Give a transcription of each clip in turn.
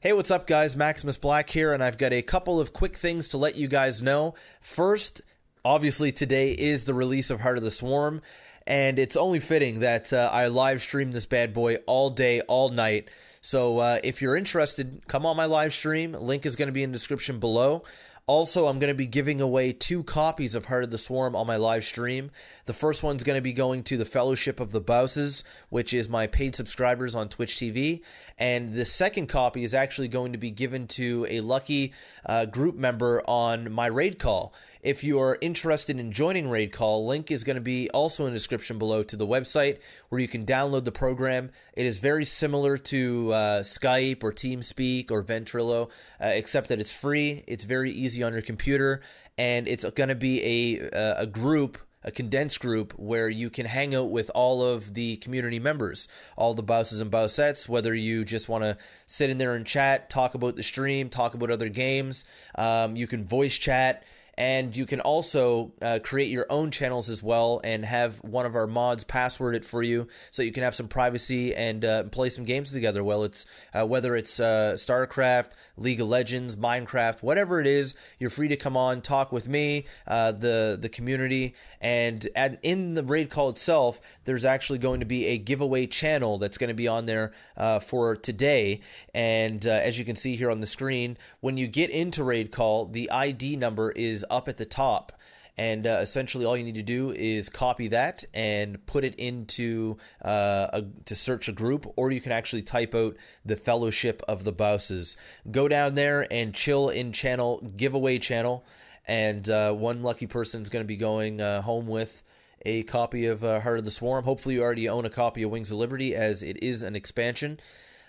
Hey, what's up, guys? Maximus Black here, and I've got a couple of quick things to let you guys know. First, obviously, today is the release of Heart of the Swarm, and it's only fitting that uh, I live stream this bad boy all day, all night. So uh, if you're interested, come on my live stream. Link is going to be in the description below. Also, I'm going to be giving away two copies of Heart of the Swarm on my live stream. The first one's going to be going to the Fellowship of the Bouses, which is my paid subscribers on Twitch TV. And the second copy is actually going to be given to a lucky uh, group member on my RaidCall. If you are interested in joining RaidCall, link is going to be also in the description below to the website where you can download the program. It is very similar to uh, Skype or TeamSpeak or Ventrilo, uh, except that it's free. It's very easy on your computer, and it's going to be a a group a condensed group where you can hang out with all of the community members, all the bosses and bossettes, whether you just want to sit in there and chat, talk about the stream, talk about other games. Um, you can voice chat and you can also uh, create your own channels as well and have one of our mods password it for you so you can have some privacy and uh, play some games together. Well it's uh, whether it's uh, starcraft league of legends minecraft whatever it is you're free to come on talk with me uh, the the community. And at, in the RaidCall itself there's actually going to be a giveaway channel that's going to be on there uh, for today. And as you can see here on the screen when you get into RaidCall the id number is up at the top. And uh, essentially, all you need to do is copy that and put it into uh, a, to search a group, or you can actually type out the Fellowship of the Bouses. Go down there and chill in channel giveaway channel, and uh, one lucky person is going to be going uh, home with a copy of uh, Heart of the Swarm. Hopefully, you already own a copy of Wings of Liberty, as it is an expansion.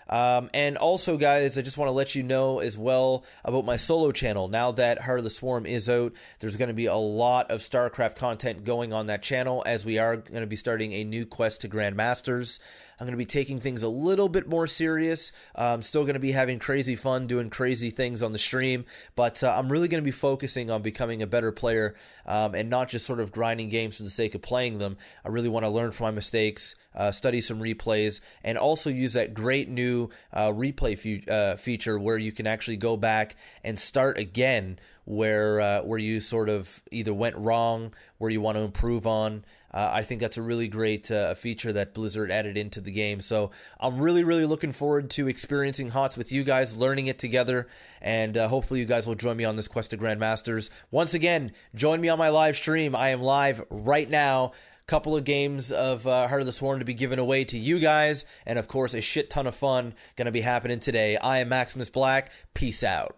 Um, and also, guys, I just want to let you know as well about my solo channel. Now that Heart of the Swarm is out, there's going to be a lot of StarCraft content going on that channel as we are going to be starting a new quest to Grandmasters. I'm going to be taking things a little bit more serious. I'm still going to be having crazy fun doing crazy things on the stream, but uh, I'm really going to be focusing on becoming a better player um, and not just sort of grinding games for the sake of playing them. I really want to learn from my mistakes, uh, study some replays, and also use that great new uh, replay fe- uh, feature where you can actually go back and start again where uh, where you sort of either went wrong, where you want to improve on. Uh, I think that's a really great feature that Blizzard added into the game. So I'm really, really looking forward to experiencing HOTS with you guys, learning it together, and hopefully you guys will join me on this quest to Grandmasters. Once again, join me on my live stream. I am live right now couple of games of uh, Heart of the Swarm to be given away to you guys, and of course, a shit ton of fun going to be happening today. I am Maximus Black. Peace out.